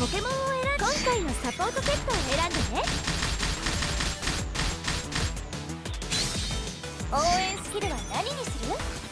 ポケモンを選ん今回のサポートセットを選んでね。応援スキルは何にする「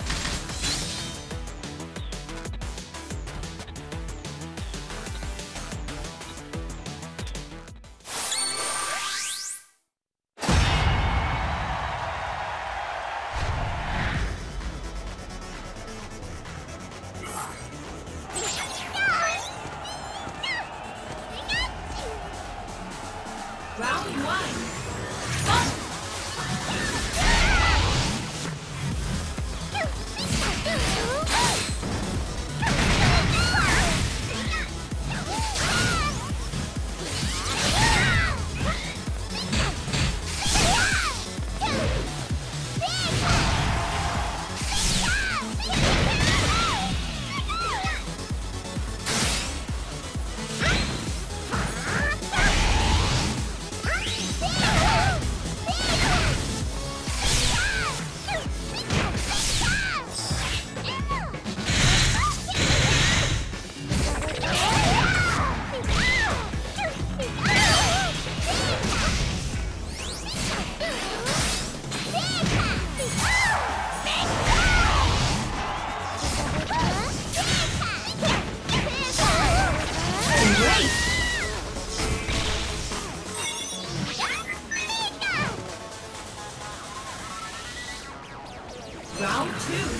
Two.